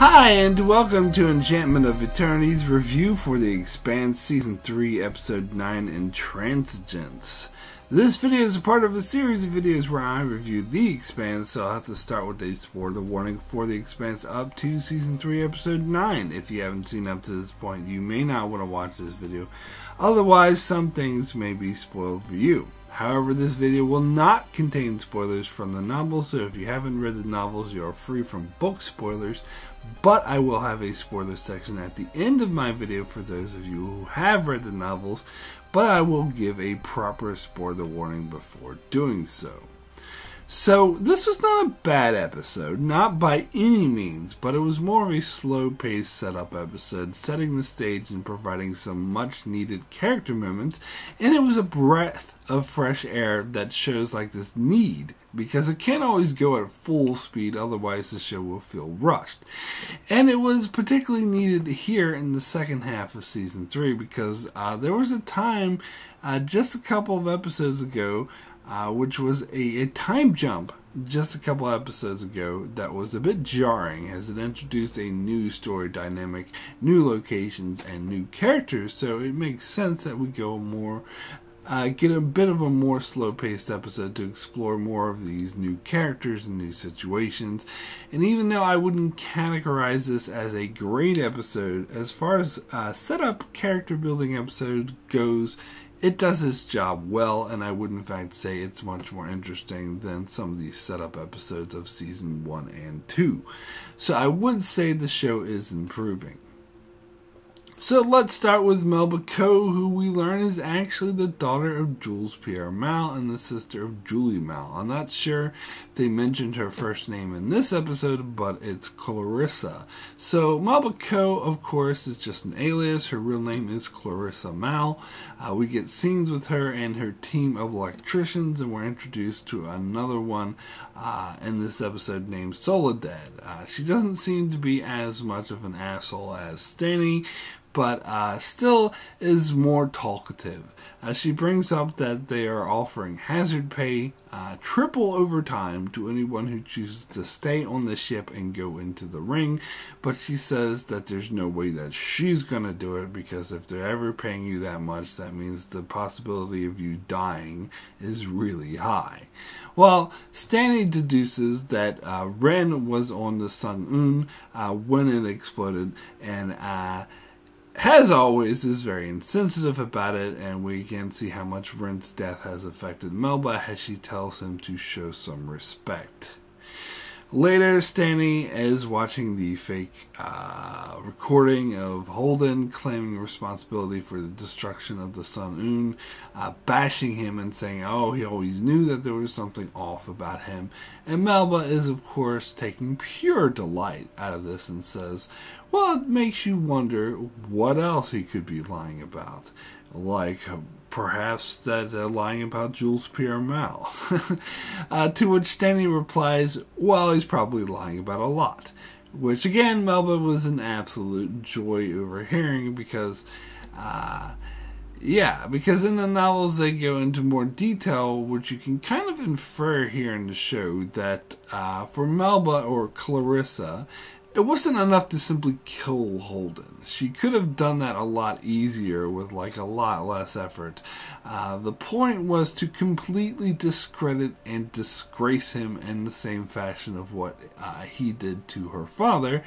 Hi, and welcome to Enchantment of Eternity's review for The Expanse Season 3, Episode 9, Intransigence. This video is a part of a series of videos where I review The Expanse, so I'll have to start with a spoiler warning for The Expanse up to Season 3, Episode 9. If you haven't seen up to this point, you may not want to watch this video. Otherwise, some things may be spoiled for you. However, this video will not contain spoilers from the novel, so if you haven't read the novels, you are free from book spoilers. But I will have a spoiler section at the end of my video for those of you who have read the novels, but I will give a proper spoiler warning before doing so. So, this was not a bad episode, not by any means, but it was more of a slow paced setup episode, setting the stage and providing some much needed character moments, and it was a breath of fresh air that shows like this need because it can't always go at full speed, otherwise, the show will feel rushed. And it was particularly needed here in the second half of season three because uh, there was a time uh, just a couple of episodes ago uh, which was a, a, time jump just a couple episodes ago that was a bit jarring as it introduced a new story dynamic, new locations, and new characters. So it makes sense that we go more. Uh, get a bit of a more slow paced episode to explore more of these new characters and new situations. And even though I wouldn't categorize this as a great episode, as far as uh, setup character building episode goes, it does its job well, and I would in fact say it's much more interesting than some of the setup episodes of season one and two. So I would say the show is improving. So let's start with Melba Koh, who we learn is actually the daughter of Jules Pierre Mao and the sister of Julie Mao. I'm not sure they mentioned her first name in this episode, but it's Clarissa. So Melba Koh, of course, is just an alias. Her real name is Clarissa Mao. Uh, we get scenes with her and her team of electricians, and we're introduced to another one uh, in this episode named Soledad. Uh, she doesn't seem to be as much of an asshole as Stanni, but uh, still is more talkative. Uh, she brings up that they are offering hazard pay, uh, triple overtime to anyone who chooses to stay on the ship and go into the ring, but she says that there's no way that she's going to do it because if they're ever paying you that much, that means the possibility of you dying is really high. Well, Stanley deduces that uh, Ren was on the Seung Un uh, when it exploded, and uh, as always, is very insensitive about it, and we can see how much Ren's death has affected Melba as she tells him to show some respect. Later, Stanni is watching the fake uh, recording of Holden claiming responsibility for the destruction of the Seung Un, uh, bashing him and saying, oh, he always knew that there was something off about him. And Melba is, of course, taking pure delight out of this and says, well, it makes you wonder what else he could be lying about. Like, perhaps that uh, lying about Jules Pierre Mao. uh, to which Stanley replies, well, he's probably lying about a lot. Which again, Melba was an absolute joy overhearing because, uh, yeah, because in the novels they go into more detail, which you can kind of infer here in the show that uh, for Melba or Clarissa, it wasn't enough to simply kill Holden. She could have done that a lot easier with like a lot less effort. Uh, the point was to completely discredit and disgrace him in the same fashion of what uh, he did to her father,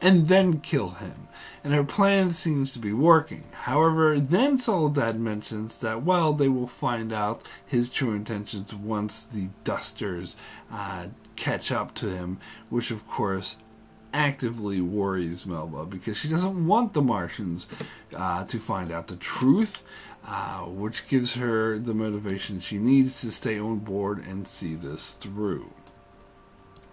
and then kill him. And her plan seems to be working. However, then Soledad mentions that, well, they will find out his true intentions once the dusters uh, catch up to him, which of course actively worries Melba because she doesn't want the Martians uh, to find out the truth, uh, which gives her the motivation she needs to stay on board and see this through.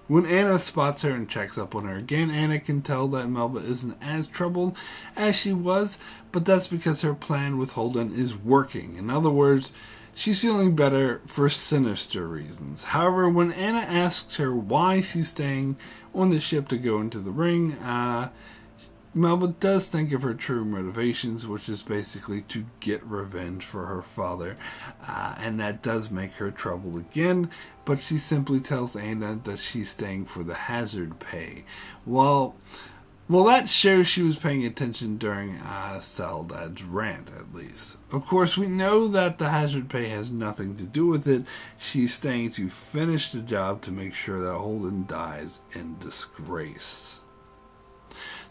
When Anna spots her and checks up on her again, Anna can tell that Melba isn't as troubled as she was, but that's because her plan with Holden is working. In other words, she's feeling better for sinister reasons. However, when Anna asks her why she's staying on the ship to go into the ring. Uh, Melba does think of her true motivations, which is basically to get revenge for her father, uh, and that does make her trouble again. But she simply tells Anna that she's staying for the hazard pay. Well, Well, that shows she was paying attention during uh, Soledad's rant, at least. Of course, we know that the hazard pay has nothing to do with it. She's staying to finish the job to make sure that Holden dies in disgrace.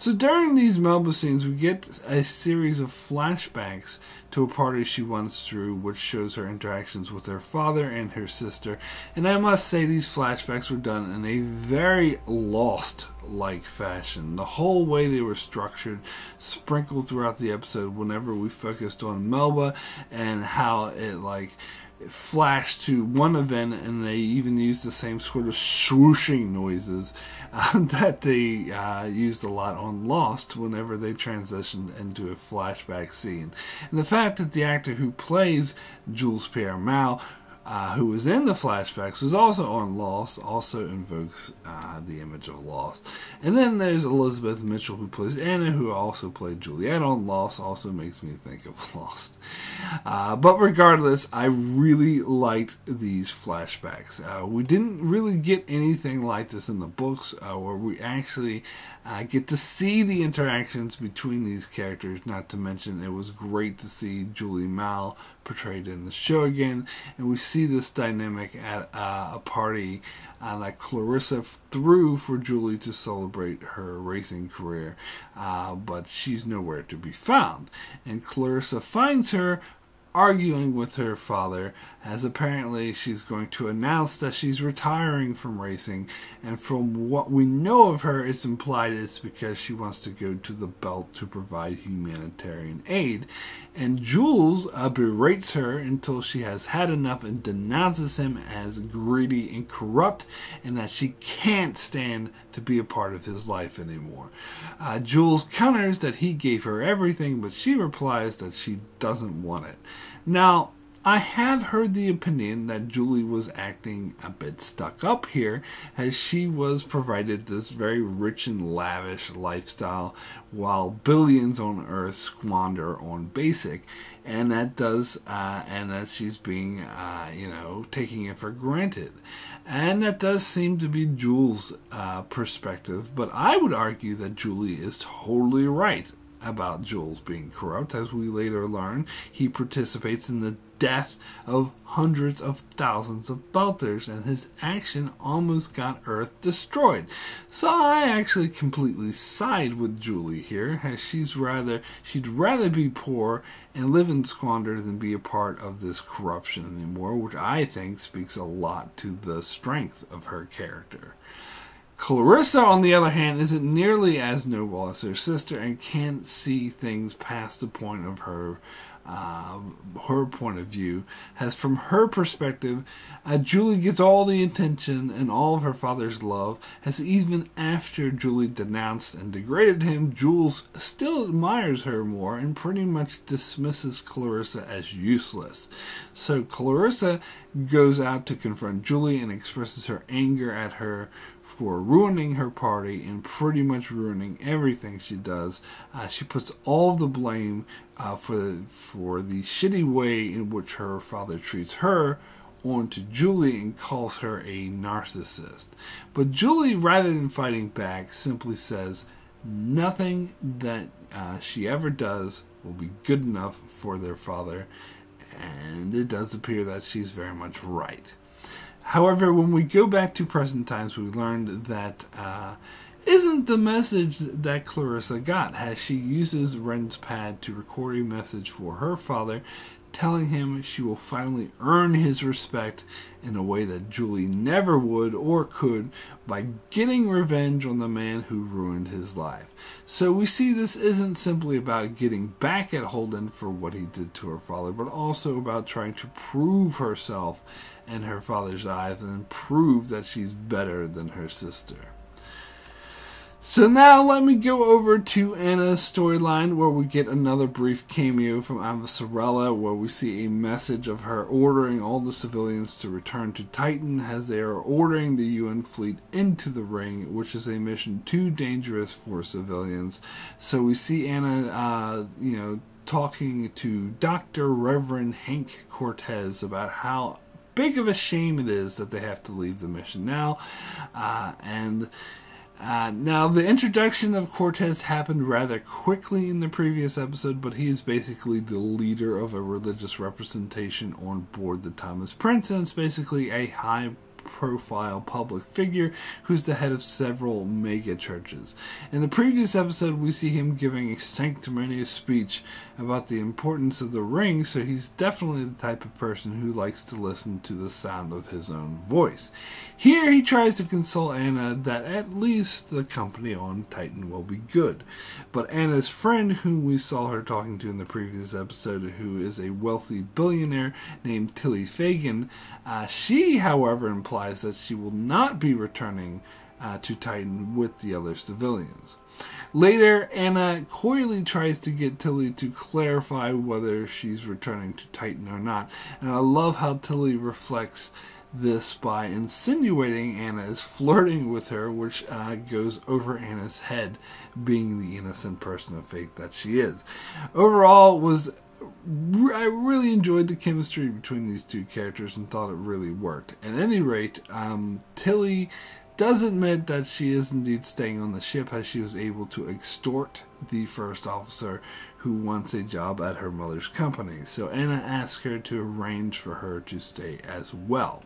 So during these Melba scenes, we get a series of flashbacks to a party she once threw, which shows her interactions with her father and her sister. And I must say, these flashbacks were done in a very lost like fashion. The whole way they were structured, sprinkled throughout the episode, whenever we focused on Melba and how it like flash to one event, and they even used the same sort of swooshing noises uh, that they uh, used a lot on Lost whenever they transitioned into a flashback scene. And the fact that the actor who plays Jules Pierre Mao uh, who was in the flashbacks, was also on Lost, also invokes uh, the image of Lost. And then there's Elizabeth Mitchell, who plays Anna, who also played Juliet on Lost, also makes me think of Lost. Uh, but regardless, I really liked these flashbacks. Uh, we didn't really get anything like this in the books, uh, where we actually uh, get to see the interactions between these characters, not to mention it was great to see Julie Mao portrayed in the show again, and we see this dynamic at uh, a party uh, that Clarissa threw for Julie to celebrate her racing career, uh, but she's nowhere to be found. And Clarissa finds her arguing with her father, as apparently she's going to announce that she's retiring from racing. And from what we know of her, it's implied it's because she wants to go to the belt to provide humanitarian aid. And Jules uh, berates her until she has had enough and denounces him as greedy and corrupt, and that she can't stand to be a part of his life anymore. Uh, Jules counters that he gave her everything, but she replies that she doesn't want it. Now, I have heard the opinion that Julie was acting a bit stuck up here, as she was provided this very rich and lavish lifestyle while billions on Earth squander on basic, and that does, uh, and that she's being, uh, you know, taking it for granted. And that does seem to be Jules' uh, perspective, but I would argue that Julie is totally right about Jules being corrupt. As we later learn, he participates in the death of hundreds of thousands of Belters, and his action almost got Earth destroyed. So I actually completely side with Julie here, as she's rather she'd rather be poor and live in squander than be a part of this corruption anymore, which I think speaks a lot to the strength of her character. Clarissa, on the other hand, isn't nearly as noble as her sister and can't see things past the point of her uh, her point of view. As from her perspective, uh, Julie gets all the attention and all of her father's love. As even after Julie denounced and degraded him, Jules still admires her more and pretty much dismisses Clarissa as useless. So Clarissa goes out to confront Julie and expresses her anger at her for ruining her party and pretty much ruining everything she does. Uh, she puts all the blame uh, for the, for the shitty way in which her father treats her onto Julie and calls her a narcissist. But Julie, rather than fighting back, simply says nothing that uh, she ever does will be good enough for their father. And it does appear that she's very much right. However, when we go back to present times, we learned that uh, isn't the message that Clarissa got as she uses Ren's pad to record a message for her father, telling him she will finally earn his respect in a way that Julie never would or could by getting revenge on the man who ruined his life. So we see this isn't simply about getting back at Holden for what he did to her father, but also about trying to prove herself in her father's eyes and prove that she's better than her sister. So now let me go over to Anna's storyline where we get another brief cameo from Avasarala where we see a message of her ordering all the civilians to return to Titan as they are ordering the UN fleet into the ring, which is a mission too dangerous for civilians. So we see Anna, uh, you know, talking to Dr. Reverend Hank Cortez about how big of a shame it is that they have to leave the mission now. Uh, and Uh, now, the introduction of Cortez happened rather quickly in the previous episode, but he is basically the leader of a religious representation on board the Thomas Prince, and it's basically a high profile public figure who's the head of several mega churches. In the previous episode, we see him giving a sanctimonious speech about the importance of the ring, so he's definitely the type of person who likes to listen to the sound of his own voice. Here, he tries to console Anna that at least the company on Titan will be good. But Anna's friend, whom we saw her talking to in the previous episode, who is a wealthy billionaire named Tilly Fagan, uh, she, however, implies that she will not be returning uh, to Titan with the other civilians. Later, Anna coyly tries to get Tilly to clarify whether she's returning to Titan or not, and I love how Tilly reflects this by insinuating Anna is flirting with her, which uh, goes over Anna's head, being the innocent person of faith that she is. Overall, was I really enjoyed the chemistry between these two characters and thought it really worked. At any rate, um, Tilly does admit that she is indeed staying on the ship as she was able to extort the first officer who wants a job at her mother's company. So Anna asks her to arrange for her to stay as well.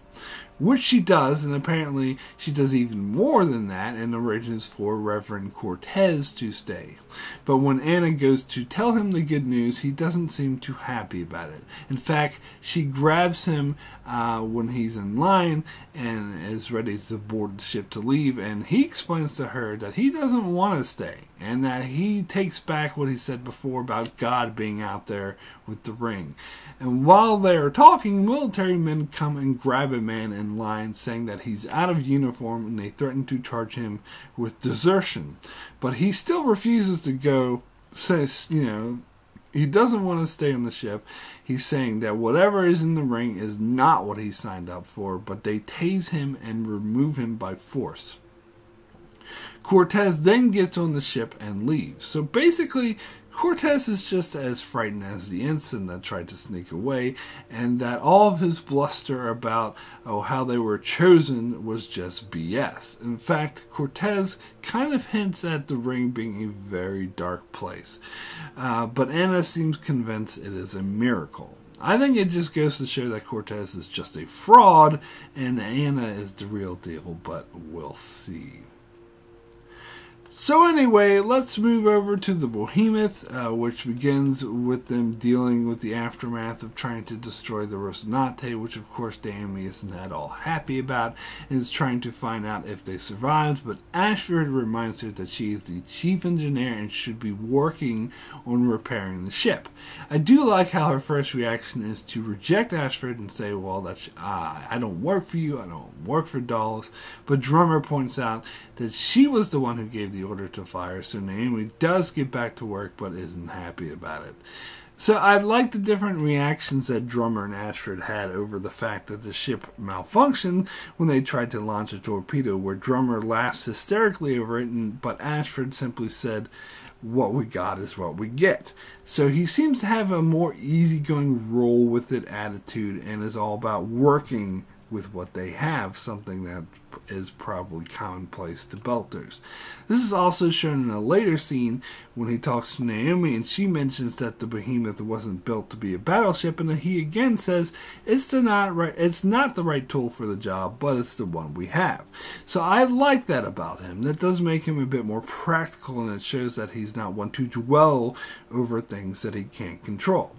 Which she does, and apparently she does even more than that and arranges for Reverend Cortez to stay. But when Anna goes to tell him the good news, he doesn't seem too happy about it. In fact, she grabs him uh, when he's in line and is ready to board the ship to leave, and he explains to her that he doesn't want to stay and that he takes back what he said before about God being out there with the ring. And while they are talking, military men come and grab a man in line, saying that he's out of uniform and they threaten to charge him with desertion. But he still refuses to go, says, you know, he doesn't want to stay on the ship. He's saying that whatever is in the ring is not what he signed up for, but they tase him and remove him by force. Cortez then gets on the ship and leaves. So basically, Cortez is just as frightened as the ensign that tried to sneak away, and that all of his bluster about oh how they were chosen was just BS. In fact, Cortez kind of hints at the ring being a very dark place, uh, but Anna seems convinced it is a miracle. I think it just goes to show that Cortez is just a fraud and Anna is the real deal, but we'll see. So anyway, let's move over to the Behemoth, uh, which begins with them dealing with the aftermath of trying to destroy the Rocinante, which of course Naomi isn't at all happy about, and is trying to find out if they survived, but Ashford reminds her that she is the chief engineer and should be working on repairing the ship. I do like how her first reaction is to reject Ashford and say, well, that's, uh, I don't work for you, I don't work for Dawes, but Drummer points out that she was the one who gave the order to fire, so Naomi does get back to work but isn't happy about it. So I like the different reactions that Drummer and Ashford had over the fact that the ship malfunctioned when they tried to launch a torpedo, where Drummer laughs hysterically over it, and, but Ashford simply said, what we got is what we get. So he seems to have a more easygoing roll with it attitude and is all about working with what they have, something that is probably commonplace to Belters. This is also shown in a later scene when he talks to Naomi and she mentions that the Behemoth wasn't built to be a battleship and he again says it's not right it's not the right tool for the job, but it's the one we have. So I like that about him. That does make him a bit more practical and it shows that he's not one to dwell over things that he can't control.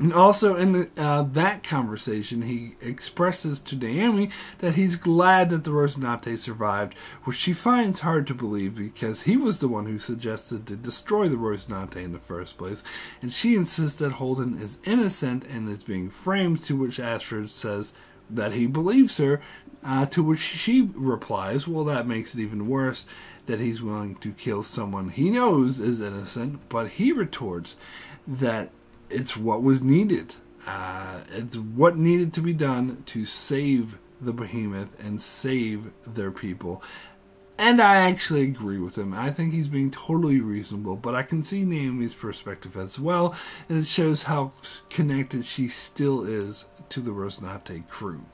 And also in the, uh, that conversation, he expresses to Naomi that he's glad that the Rocinante survived, which she finds hard to believe because he was the one who suggested to destroy the Rocinante in the first place, and she insists that Holden is innocent and is being framed, to which Ashford says that he believes her, uh, to which she replies, well, that makes it even worse that he's willing to kill someone he knows is innocent, but he retorts that it's what was needed. Uh, it's what needed to be done to save the behemoth and save their people. And I actually agree with him. I think he's being totally reasonable, but I can see Naomi's perspective as well, and it shows how connected she still is to the Rocinante crew.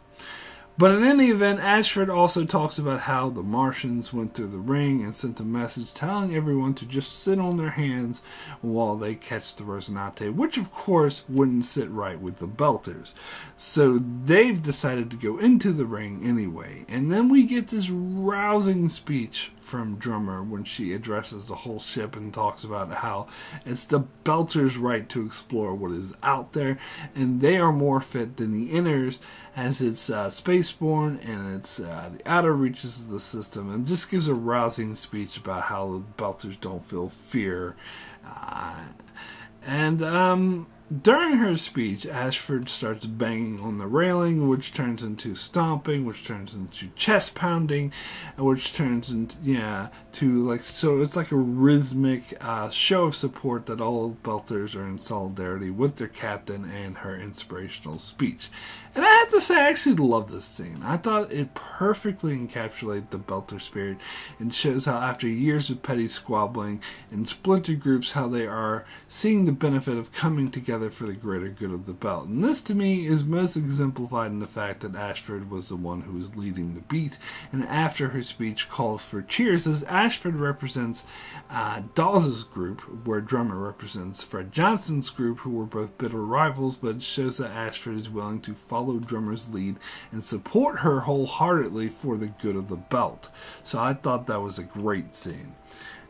But in any event, Ashford also talks about how the Martians went through the ring and sent a message telling everyone to just sit on their hands while they catch the Rocinante, which of course wouldn't sit right with the Belters. So they've decided to go into the ring anyway. And then we get this rousing speech from Drummer when she addresses the whole ship and talks about how it's the Belters' right to explore what is out there, and they are more fit than the Inners as it's uh, spaceborne and it's uh, the outer reaches of the system, and just gives a rousing speech about how the Belters don't feel fear. Uh, and um, during her speech, Ashford starts banging on the railing, which turns into stomping, which turns into chest pounding, which turns into yeah to like so it's like a rhythmic uh, show of support that all Belters are in solidarity with their captain and her inspirational speech. And I have to say, I actually love this scene. I thought it perfectly encapsulated the Belter spirit and shows how, after years of petty squabbling and splinter groups, how they are seeing the benefit of coming together for the greater good of the belt. And this, to me, is most exemplified in the fact that Ashford was the one who was leading the beat, and after her speech called for cheers, as Ashford represents uh, Dawes' group, where Drummer represents Fred Johnson's group, who were both bitter rivals, but shows that Ashford is willing to follow Drummer's lead and support her wholeheartedly for the good of the belt. So I thought that was a great scene.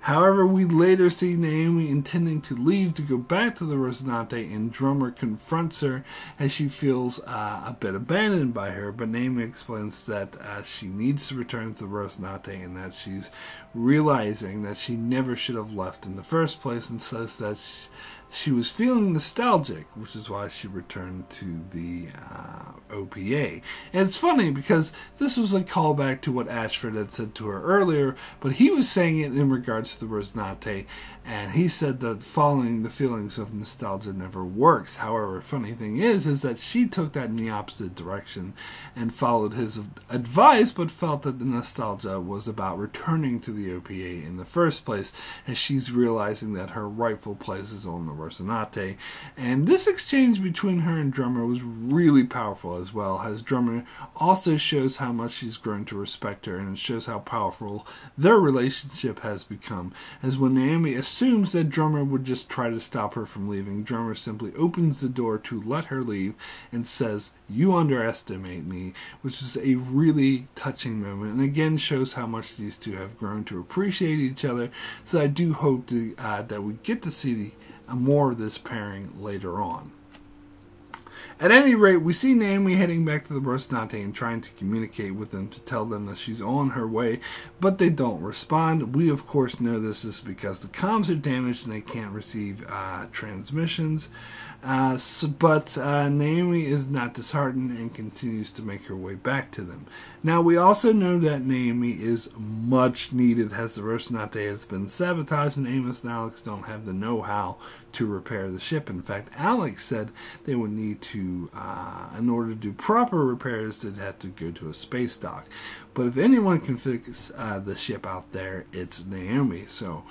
However, we later see Naomi intending to leave to go back to the Rocinante, and Drummer confronts her as she feels uh, a bit abandoned by her. But Naomi explains that uh, she needs to return to the Rocinante and that she's realizing that she never should have left in the first place, and says that she, she was feeling nostalgic, which is why she returned to the uh, OPA. And it's funny because this was a callback to what Ashford had said to her earlier, but he was saying it in regards to the Rocinante, and he said that following the feelings of nostalgia never works. However, funny thing is, is that she took that in the opposite direction and followed his advice, but felt that the nostalgia was about returning to the OPA in the first place, as she's realizing that her rightful place is on the Rocinante. And this exchange between her and Drummer was really powerful as well, as Drummer also shows how much she's grown to respect her, and it shows how powerful their relationship has become. As when Naomi assumes that Drummer would just try to stop her from leaving, Drummer simply opens the door to let her leave and says, You underestimate me, which is a really touching moment, and again shows how much these two have grown to appreciate each other. So I do hope to, uh, that we get to see the more of this pairing later on. At any rate, we see Naomi heading back to the Rocinante and trying to communicate with them to tell them that she's on her way, but they don't respond. We, of course, know this is because the comms are damaged and they can't receive uh, transmissions. Uh, so, but uh, Naomi is not disheartened and continues to make her way back to them. Now, we also know that Naomi is much needed as the Rocinante has been sabotaged and Amos and Alex don't have the know how to repair the ship. In fact, Alex said they would need to, uh, in order to do proper repairs, they'd have to go to a space dock. But if anyone can fix uh, the ship out there, it's Naomi. So,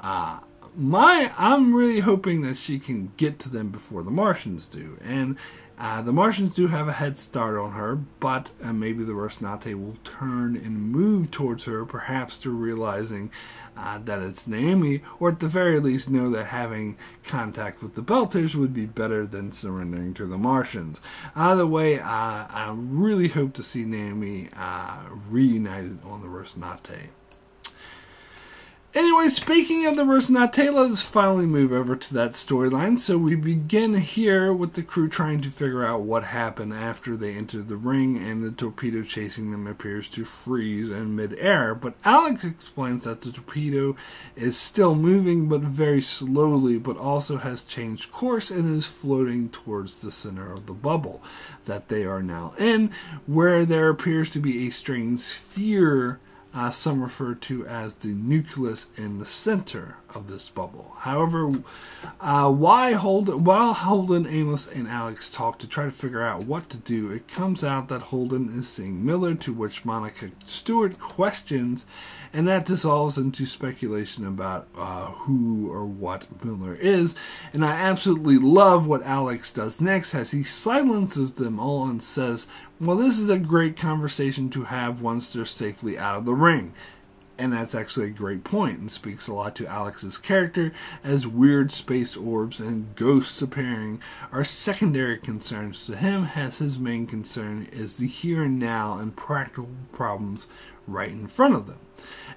uh, my I'm really hoping that she can get to them before the Martians do, and uh, the Martians do have a head start on her, but uh, maybe the Rocinante will turn and move towards her, perhaps through realizing uh, that it's Naomi, or at the very least know that having contact with the Belters would be better than surrendering to the Martians. Either way, uh, I really hope to see Naomi uh, reunited on the Rocinante. Anyway, speaking of the Rocinante, let's finally move over to that storyline. So we begin here with the crew trying to figure out what happened after they entered the ring, and the torpedo chasing them appears to freeze in midair. But Alex explains that the torpedo is still moving, but very slowly, but also has changed course and is floating towards the center of the bubble that they are now in, where there appears to be a strange sphere uh, some refer to as the nucleus in the center of this bubble. However, uh, why Holden, while Holden, Amos, and Alex talk to try to figure out what to do, it comes out that Holden is seeing Miller, to which Monica Stewart questions, and that dissolves into speculation about uh, who or what Miller is. And I absolutely love what Alex does next as he silences them all and says, Well, this is a great conversation to have once they're safely out of the ring. And that's actually a great point and speaks a lot to Alex's character, as weird space orbs and ghosts appearing are secondary concerns to him, as his main concern is the here and now and practical problems right in front of them.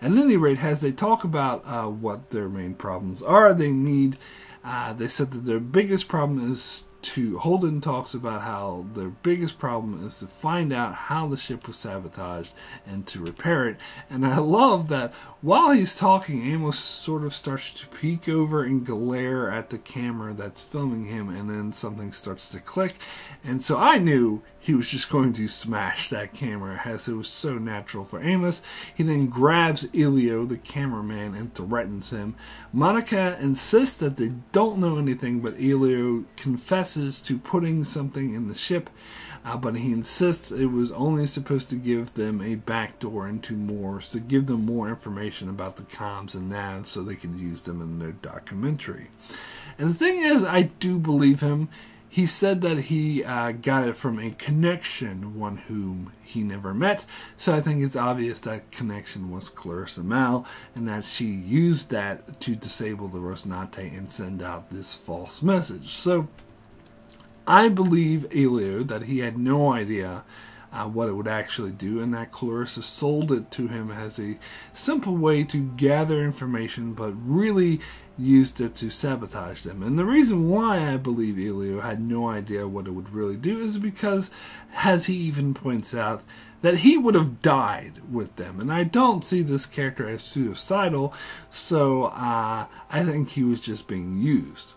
At any rate, as they talk about uh, what their main problems are, they need, uh, they said that their biggest problem is to Holden talks about how their biggest problem is to find out how the ship was sabotaged and to repair it. And I love that while he's talking, Amos sort of starts to peek over and glare at the camera that's filming him, and then something starts to click. And so I knew he was just going to smash that camera as it was so natural for Amos. He then grabs Elio, the cameraman, and threatens him. Monica insists that they don't know anything, but Elio confesses to putting something in the ship. Uh, but he insists it was only supposed to give them a backdoor into Morse, to give them more information about the comms and navs so they could use them in their documentary. And the thing is, I do believe him. He said that he uh, got it from a connection, one whom he never met. So I think it's obvious that connection was Clarissa Mao, and that she used that to disable the Rocinante and send out this false message. So I believe Elio that he had no idea uh, what it would actually do, and that Clarissa sold it to him as a simple way to gather information, but really used it to sabotage them. And the reason why I believe Elio had no idea what it would really do is because, as he even points out, that he would have died with them. And I don't see this character as suicidal, so uh, I think he was just being used.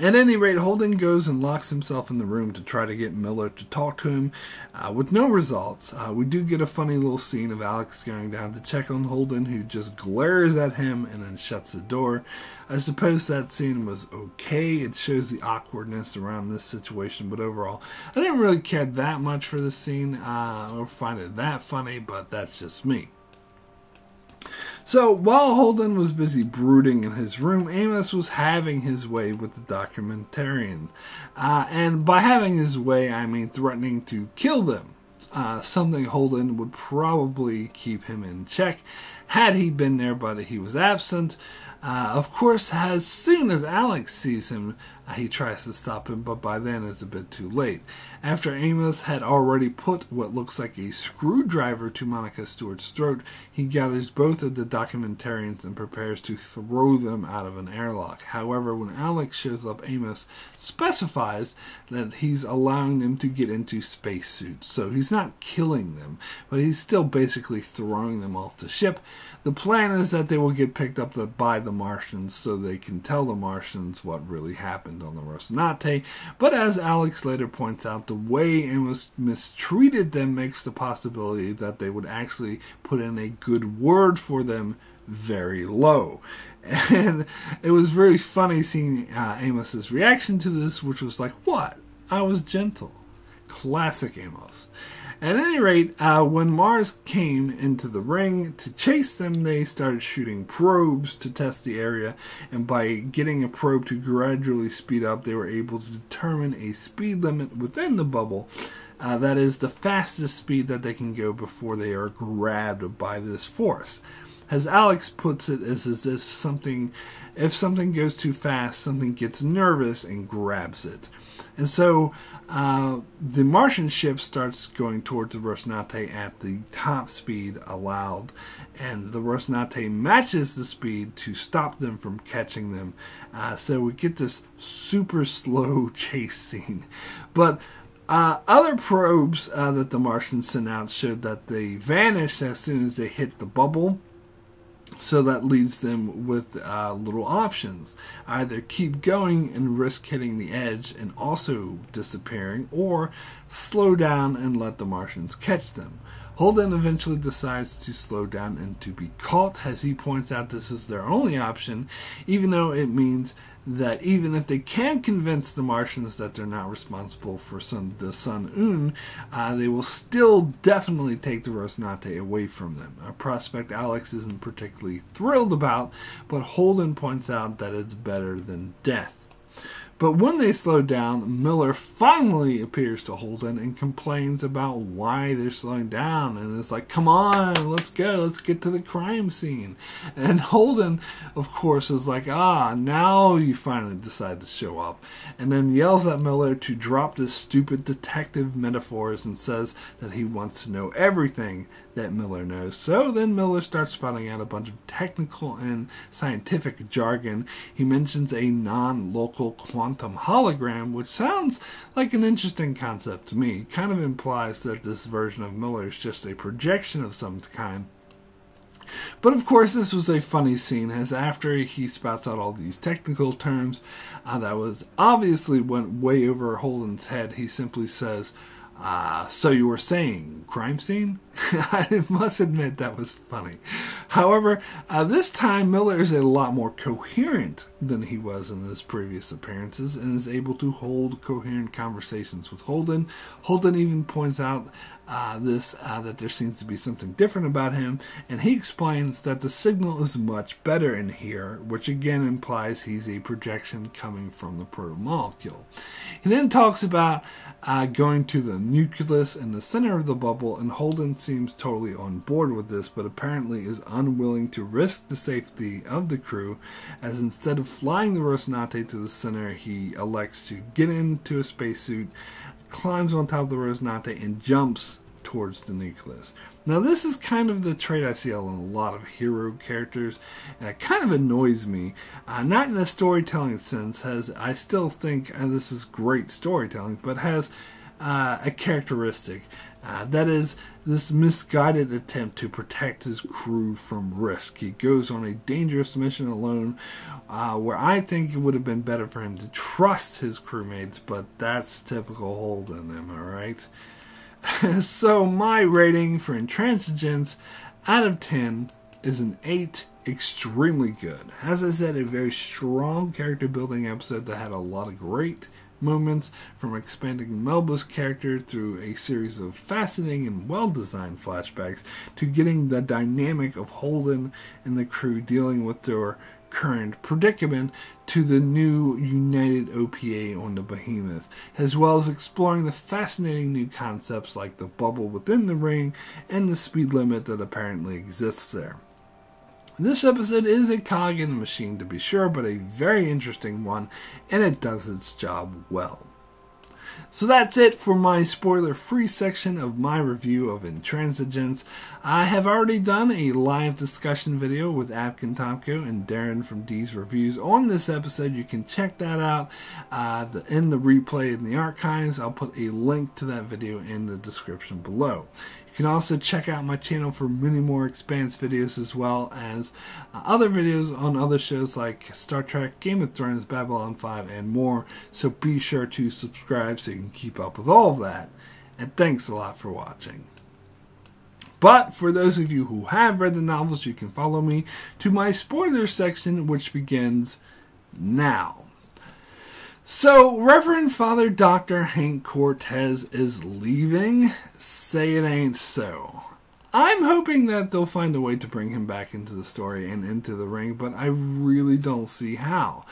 At any rate, Holden goes and locks himself in the room to try to get Miller to talk to him, uh, with no results. Uh, we do get a funny little scene of Alex going down to check on Holden, who just glares at him and then shuts the door. I suppose that scene was okay. It shows the awkwardness around this situation, but overall, I didn't really care that much for this scene uh, or find it that funny, but that's just me. So while Holden was busy brooding in his room, Amos was having his way with the documentarian. Uh, and by having his way, I mean threatening to kill them. Uh, something Holden would probably keep him in check had he been there, but he was absent. Uh, of course, as soon as Alex sees him, he tries to stop him, but by then it's a bit too late. After Amos had already put what looks like a screwdriver to Monica Stewart's throat, he gathers both of the documentarians and prepares to throw them out of an airlock. However, when Alex shows up, Amos specifies that he's allowing them to get into spacesuits. So he's not killing them, but he's still basically throwing them off the ship. The plan is that they will get picked up by the Martians so they can tell the Martians what really happened on the Rocinante. But as Alex later points out, the way Amos mistreated them makes the possibility that they would actually put in a good word for them very low. And it was very funny seeing uh, Amos's reaction to this, which was like, What? I was gentle. Classic Amos. At any rate, uh, when Mars came into the ring to chase them, they started shooting probes to test the area, and by getting a probe to gradually speed up, they were able to determine a speed limit within the bubble. Uh, that is the fastest speed that they can go before they are grabbed by this force. As Alex puts it, is as if something, if something goes too fast, something gets nervous and grabs it. And so uh, the Martian ship starts going towards the Rocinante at the top speed allowed, and the Rocinante matches the speed to stop them from catching them. Uh, so we get this super slow chase scene. But uh, other probes uh, that the Martians sent out showed that they vanished as soon as they hit the bubble. So that leaves them with uh, little options. Either keep going and risk hitting the edge and also disappearing, or slow down and let the Martians catch them. Holden eventually decides to slow down and to be caught, as he points out this is their only option, even though it means that even if they can convince the Martians that they're not responsible for sun, the Seung Un, uh, they will still definitely take the Rocinante away from them. A prospect Alex isn't particularly thrilled about, but Holden points out that it's better than death. But when they slow down, Miller finally appears to Holden and complains about why they're slowing down. And it's like, come on, let's go, let's get to the crime scene. And Holden, of course, is like, ah, now you finally decide to show up. And then yells at Miller to drop this stupid detective metaphors and says that he wants to know everything that Miller knows. So then Miller starts spouting out a bunch of technical and scientific jargon. He mentions a non local quantum hologram, which sounds like an interesting concept to me. It kind of implies that this version of Miller is just a projection of some kind. But of course, this was a funny scene, as after he spouts out all these technical terms uh, that was obviously went way over Holden's head, he simply says, uh, so you were saying crime scene? I must admit that was funny. However, uh, this time Miller is a lot more coherent than he was in his previous appearances and is able to hold coherent conversations with Holden. Holden even points out uh, this uh, that there seems to be something different about him, and he explains that the signal is much better in here, which again implies he's a projection coming from the protomolecule. He then talks about uh, going to the nucleus in the center of the bubble, and Holden seems totally on board with this, but apparently is unwilling to risk the safety of the crew, as instead of flying the Rocinante to the center, he elects to get into a spacesuit climbs on top of the Rocinante and jumps towards the nucleus. Now, this is kind of the trait I see in a lot of hero characters. It kind of annoys me, uh, not in a storytelling sense, as I still think uh, this is great storytelling, but has uh, a characteristic uh, that is this misguided attempt to protect his crew from risk. He goes on a dangerous mission alone, uh, where I think it would have been better for him to trust his crewmates, but that's typical Holden, am I right? so my rating for Intransigence out of 10 is an 8 extremely good. As I said, a very strong character building episode that had a lot of great moments, from expanding Melba's character through a series of fascinating and well designed flashbacks, to getting the dynamic of Holden and the crew dealing with their current predicament to the new United OPA on the Behemoth, as well as exploring the fascinating new concepts like the bubble within the ring and the speed limit that apparently exists there. This episode is a cog in the machine to be sure, but a very interesting one, and it does its job well. So that's it for my spoiler free section of my review of Intransigence. I have already done a live discussion video with Avkin Tomko and Darren from D's Reviews on this episode. You can check that out uh, the, in the replay in the archives. I'll put a link to that video in the description below can also check out my channel for many more Expanse videos as well as uh, other videos on other shows like Star Trek, Game of Thrones, Babylon 5, and more. So be sure to subscribe so you can keep up with all of that. And thanks a lot for watching. But for those of you who have read the novels, you can follow me to my spoilers section, which begins now. So, Reverend Father Dr. Hank Cortez is leaving. Say it ain't so. I'm hoping that they'll find a way to bring him back into the story and into the ring, but I really don't see how.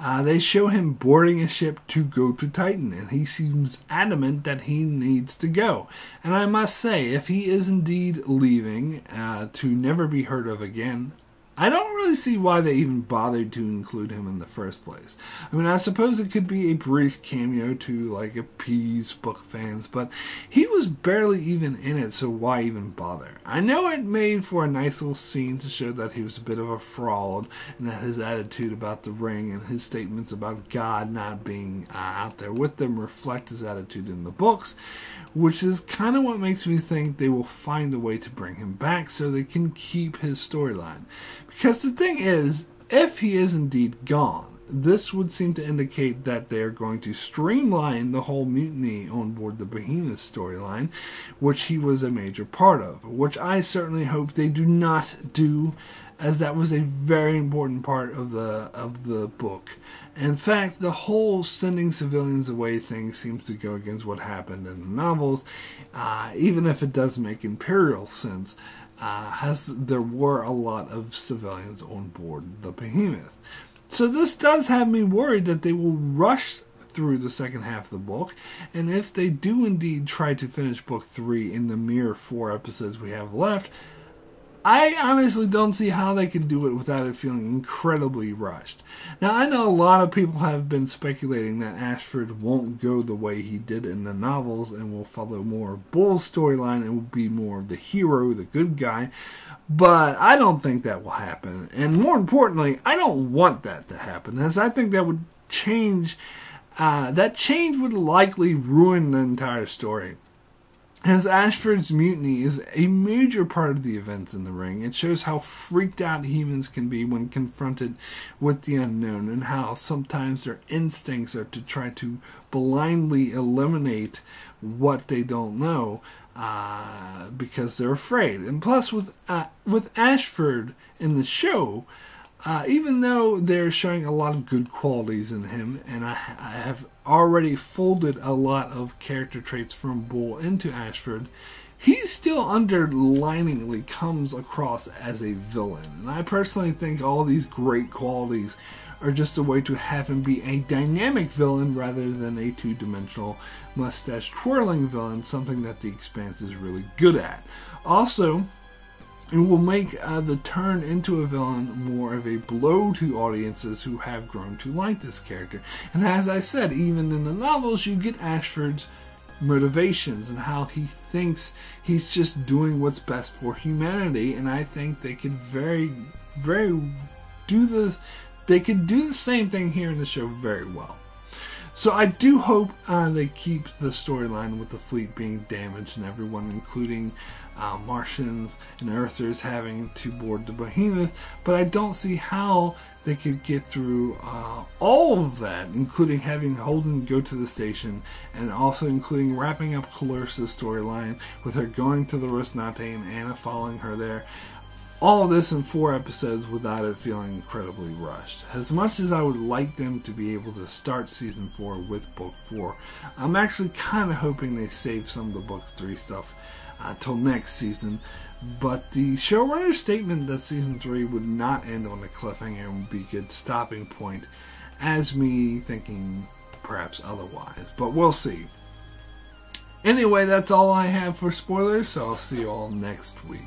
Uh, they show him boarding a ship to go to Titan, and he seems adamant that he needs to go. And I must say, if he is indeed leaving uh, to never be heard of again, I don't really see why they even bothered to include him in the first place. I mean, I suppose it could be a brief cameo to like appease book fans, but he was barely even in it, so why even bother? I know it made for a nice little scene to show that he was a bit of a fraud and that his attitude about the ring and his statements about God not being uh, out there with them reflect his attitude in the books, which is kind of what makes me think they will find a way to bring him back so they can keep his storyline. Because the thing is, if he is indeed gone, this would seem to indicate that they're going to streamline the whole mutiny on board the Behemoth storyline, which he was a major part of, which I certainly hope they do not do as that was a very important part of the of the book. In fact, the whole sending civilians away thing seems to go against what happened in the novels, uh, even if it does make imperial sense. Uh, has there were a lot of civilians on board the Behemoth, so this does have me worried that they will rush through the second half of the book. And if they do indeed try to finish book three in the mere four episodes we have left, I honestly don't see how they could do it without it feeling incredibly rushed. Now, I know a lot of people have been speculating that Ashford won't go the way he did in the novels and will follow more of Bull's storyline and will be more of the hero, the good guy. But I don't think that will happen. And more importantly, I don't want that to happen, as I think that would change. Uh, that change would likely ruin the entire story. As Ashford's mutiny is a major part of the events in the ring, it shows how freaked out humans can be when confronted with the unknown and how sometimes their instincts are to try to blindly eliminate what they don't know uh, because they're afraid. And plus, with uh, with Ashford in the show, uh, even though they're showing a lot of good qualities in him, and I, I, have already folded a lot of character traits from Bull into Ashford, he still underliningly comes across as a villain. And I personally think all these great qualities are just a way to have him be a dynamic villain rather than a two dimensional mustache twirling villain, something that The Expanse is really good at. Also, it will make uh, the turn into a villain more of a blow to audiences who have grown to like this character. And as I said, even in the novels, you get Ashford's motivations and how he thinks he's just doing what's best for humanity. And I think they could very, very do the they could do the same thing here in the show very well. So I do hope uh, they keep the storyline with the fleet being damaged and everyone, including uh, Martians and Earthers, having to board the Behemoth. But I don't see how they could get through uh, all of that, including having Holden go to the station, and also including wrapping up Clarissa's storyline with her going to the Rocinante and Anna following her there all of this in four episodes without it feeling incredibly rushed. As much as I would like them to be able to start season four with book four, I'm actually kind of hoping they save some of the book three stuff until uh, next season. But the showrunner's statement that season three would not end on a cliffhanger would be a good stopping point, as me thinking perhaps otherwise. But we'll see. Anyway, that's all I have for spoilers, so I'll see you all next week.